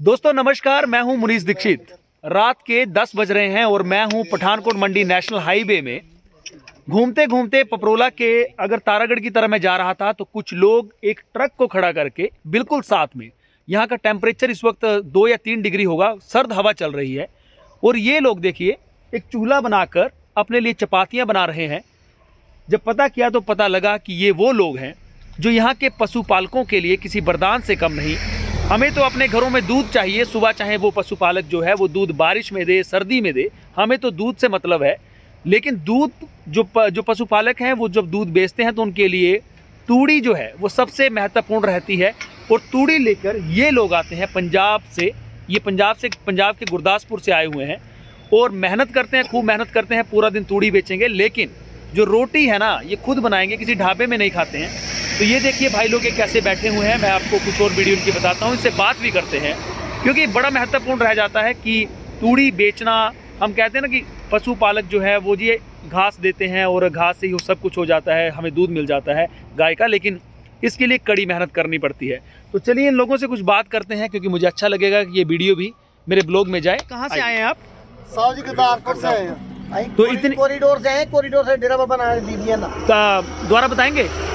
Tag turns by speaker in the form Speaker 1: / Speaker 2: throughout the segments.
Speaker 1: दोस्तों, नमस्कार, मैं हूँ मुनीष दीक्षित। रात के 10 बज रहे हैं और मैं हूँ पठानकोट मंडी नेशनल हाईवे में। घूमते घूमते पपरोला के अगर तारागढ़ की तरह मैं जा रहा था तो कुछ लोग एक ट्रक को खड़ा करके बिल्कुल साथ में, यहाँ का टेम्परेचर इस वक्त दो या तीन डिग्री होगा, सर्द हवा चल रही है। और ये लोग देखिए, एक चूल्हा बनाकर अपने लिए चपातियाँ बना रहे हैं। जब पता किया तो पता लगा कि ये वो लोग हैं, जो यहाँ के पशुपालकों के लिए किसी वरदान से कम नहीं हमें तो अपने घरों में दूध चाहिए सुबह चाहे वो पशुपालक जो है वो दूध बारिश में दे सर्दी में दे हमें तो दूध से मतलब है। लेकिन दूध जो प, जो पशुपालक हैं वो जब दूध बेचते हैं तो उनके लिए तूड़ी जो है वो सबसे महत्वपूर्ण रहती है। और तूड़ी लेकर ये लोग आते हैं पंजाब से ये पंजाब से पंजाब के गुरदासपुर से आए हुए हैं। और मेहनत करते हैं खूब मेहनत करते हैं पूरा दिन तूड़ी बेचेंगे। लेकिन जो रोटी है ना ये खुद बनाएँगे किसी ढाबे में नहीं खाते हैं। तो ये देखिए भाई लोग कैसे बैठे हुए हैं। मैं आपको कुछ और वीडियो इनकी बताता हूँ। इससे बात भी करते हैं क्योंकि बड़ा महत्वपूर्ण रह जाता है कि तूड़ी बेचना हम कहते हैं ना कि पशुपालक जो है वो ये घास देते हैं और घास से ही सब कुछ हो जाता है हमें दूध मिल जाता है गाय का लेकिन इसके लिए कड़ी मेहनत करनी पड़ती है। तो चलिए इन लोगों से कुछ बात करते हैं क्योंकि मुझे अच्छा लगेगा कि ये वीडियो भी मेरे ब्लॉग में जाए। कहाँ से आए हैं आप?
Speaker 2: साहब गुरदासपुर से आए
Speaker 1: तो इतनी-
Speaker 2: कॉरिडोर से हैं कॉरिडोर से डेरा बाबा नानक बीबीएन
Speaker 1: का- दोबारा बताएँगे?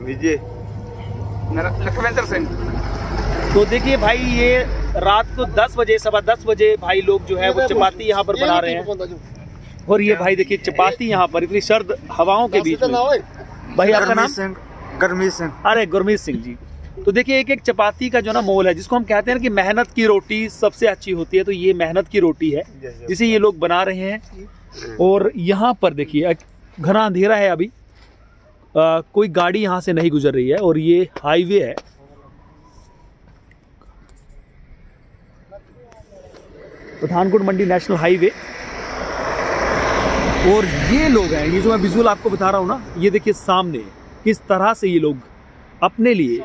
Speaker 3: विजय लखविंदर सिंह।
Speaker 1: तो देखिए भाई ये रात को 10 बजे सवा 10 बजे भाई लोग जो है वो चपाती यहाँ पर बना रहे हैं। और ये भाई देखिए चपाती यहाँ पर इतनी सर्द हवाओं के बीच में। भाई आपका नाम?
Speaker 3: गुरमीत सिंह।
Speaker 1: अरे गुरमीत सिंह जी। तो देखिए एक एक चपाती का जो ना मोल है जिसको हम कहते हैं कि मेहनत की रोटी सबसे अच्छी होती है तो ये मेहनत की रोटी है जिसे ये लोग बना रहे हैं। और यहाँ पर देखिए घना अंधेरा है अभी। आ, कोई गाड़ी यहाँ से नहीं गुजर रही है और ये हाईवे है। Pathankot Mandi national highway. और ये लोग हैं ये जो मैं विजुअल आपको बता रहा हूँ ना ये देखिए सामने किस तरह से ये लोग अपने लिए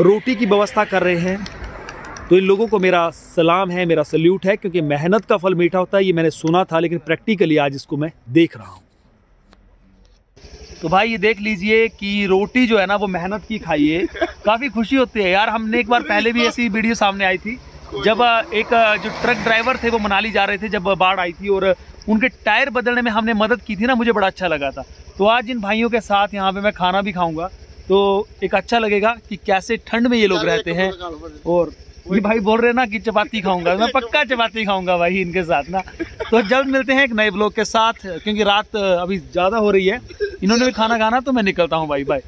Speaker 1: रोटी की व्यवस्था कर रहे हैं। तो इन लोगों को मेरा सलाम है मेरा सल्यूट है क्योंकि मेहनत का फल मीठा होता है ये मैंने सुना था लेकिन प्रैक्टिकली आज इसको मैं देख रहा हूँ। तो भाई ये देख लीजिए कि रोटी जो है ना वो मेहनत की खाइए। काफ़ी खुशी होती है यार। हमने एक बार पहले भी ऐसी वीडियो सामने आई थी जब एक जो ट्रक ड्राइवर थे वो मनाली जा रहे थे जब बाढ़ आई थी और उनके टायर बदलने में हमने मदद की थी ना मुझे बड़ा अच्छा लगा था। तो आज इन भाइयों के साथ यहाँ पे मैं खाना भी खाऊँगा। तो एक अच्छा लगेगा कि कैसे ठंड में ये लोग रहते हैं। और ये भाई बोल रहे ना कि चपाती खाऊँगा, मैं पक्का चपाती खाऊँगा भाई इनके साथ ना। तो जल्द मिलते हैं एक नए ब्लॉग के साथ, क्योंकि रात अभी ज़्यादा हो रही है। इन्होंने भी खाना खाना तो मैं निकलता हूँ भाई बाय